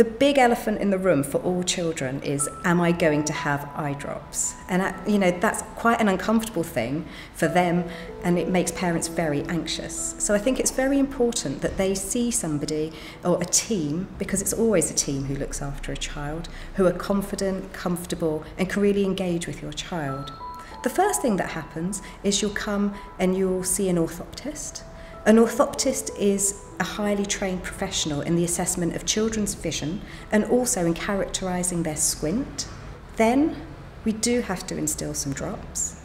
The big elephant in the room for all children is am I going to have eye drops? And uh, you know that's quite an uncomfortable thing for them and it makes parents very anxious. So I think it's very important that they see somebody or a team because it's always a team who looks after a child who are confident, comfortable and can really engage with your child. The first thing that happens is you'll come and you'll see an orthoptist An orthoptist is a highly trained professional in the assessment of children's vision and also in characterising their squint. Then we do have to instill some drops,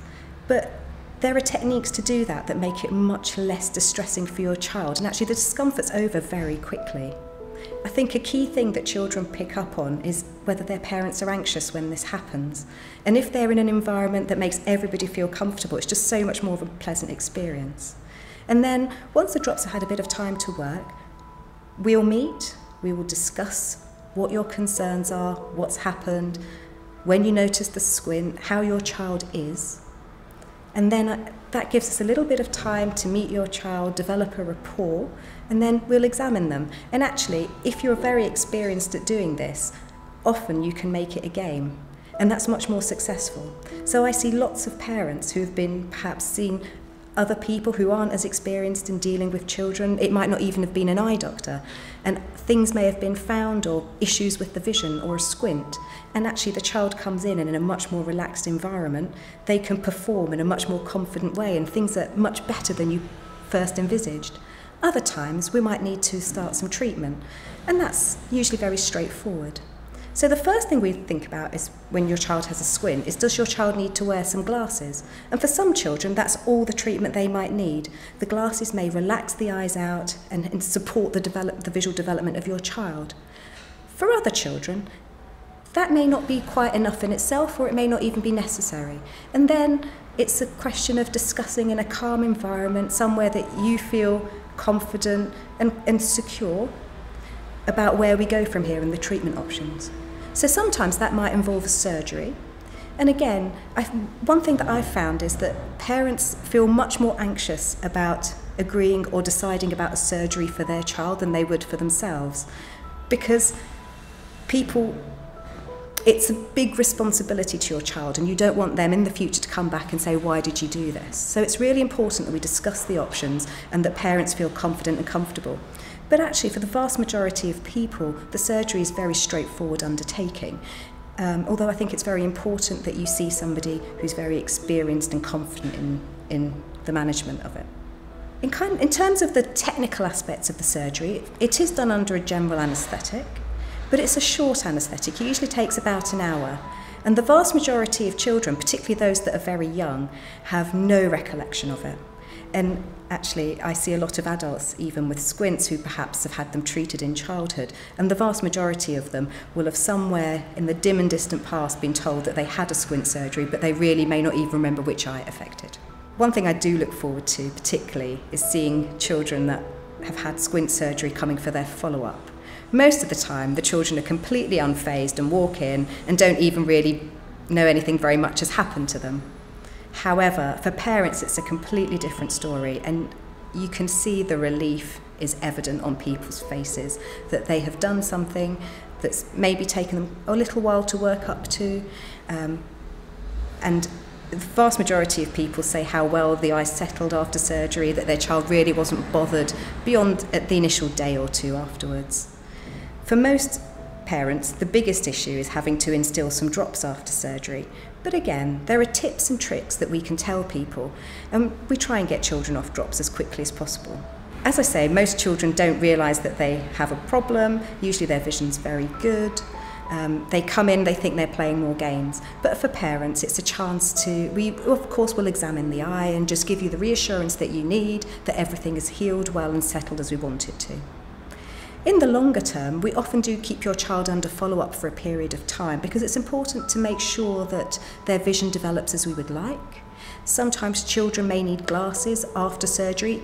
but there are techniques to do that that make it much less distressing for your child and actually the discomfort's over very quickly. I think a key thing that children pick up on is whether their parents are anxious when this happens. And if they're in an environment that makes everybody feel comfortable, it's just so much more of a pleasant experience. And then once the drops have had a bit of time to work, we'll meet, we will discuss what your concerns are, what's happened, when you notice the squint, how your child is. And then uh, that gives us a little bit of time to meet your child, develop a rapport, and then we'll examine them. And actually, if you're very experienced at doing this, often you can make it a game. And that's much more successful. So I see lots of parents who have been perhaps seen other people who aren't as experienced in dealing with children. It might not even have been an eye doctor. And things may have been found or issues with the vision or a squint. And actually the child comes in and in a much more relaxed environment, they can perform in a much more confident way and things are much better than you first envisaged. Other times we might need to start some treatment and that's usually very straightforward. So the first thing we think about is when your child has a squint is does your child need to wear some glasses? And for some children that's all the treatment they might need. The glasses may relax the eyes out and, and support the, develop, the visual development of your child. For other children, that may not be quite enough in itself or it may not even be necessary. And then it's a question of discussing in a calm environment, somewhere that you feel confident and, and secure about where we go from here and the treatment options. So sometimes that might involve surgery. And again, I, one thing that I've found is that parents feel much more anxious about agreeing or deciding about a surgery for their child than they would for themselves. Because people, it's a big responsibility to your child and you don't want them in the future to come back and say, why did you do this? So it's really important that we discuss the options and that parents feel confident and comfortable. But actually, for the vast majority of people, the surgery is very straightforward undertaking. Um, although I think it's very important that you see somebody who's very experienced and confident in, in the management of it. In, kind, in terms of the technical aspects of the surgery, it is done under a general anaesthetic, but it's a short anaesthetic. It usually takes about an hour. And the vast majority of children, particularly those that are very young, have no recollection of it. And actually, I see a lot of adults, even with squints, who perhaps have had them treated in childhood. And the vast majority of them will have somewhere in the dim and distant past been told that they had a squint surgery, but they really may not even remember which eye affected. One thing I do look forward to, particularly, is seeing children that have had squint surgery coming for their follow up. Most of the time, the children are completely unfazed and walk in and don't even really know anything very much has happened to them. However, for parents, it's a completely different story, and you can see the relief is evident on people's faces that they have done something that's maybe taken them a little while to work up to. Um, and the vast majority of people say how well the eyes settled after surgery, that their child really wasn't bothered beyond the initial day or two afterwards. For most parents, the biggest issue is having to instill some drops after surgery, But again, there are tips and tricks that we can tell people, and we try and get children off drops as quickly as possible. As I say, most children don't realise that they have a problem. Usually their vision's very good. Um, they come in, they think they're playing more games. But for parents, it's a chance to, we of course will examine the eye and just give you the reassurance that you need, that everything is healed well and settled as we want it to. In the longer term, we often do keep your child under follow-up for a period of time because it's important to make sure that their vision develops as we would like. Sometimes children may need glasses after surgery.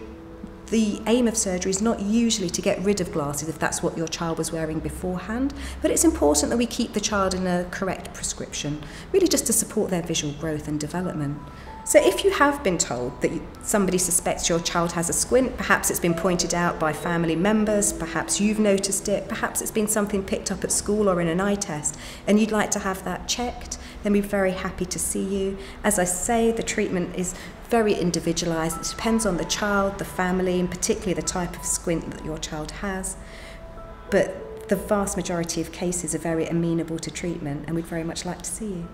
The aim of surgery is not usually to get rid of glasses if that's what your child was wearing beforehand, but it's important that we keep the child in a correct prescription, really just to support their visual growth and development. So if you have been told that somebody suspects your child has a squint, perhaps it's been pointed out by family members, perhaps you've noticed it, perhaps it's been something picked up at school or in an eye test, and you'd like to have that checked, then we're very happy to see you. As I say, the treatment is very individualised. It depends on the child, the family, and particularly the type of squint that your child has. But the vast majority of cases are very amenable to treatment, and we'd very much like to see you.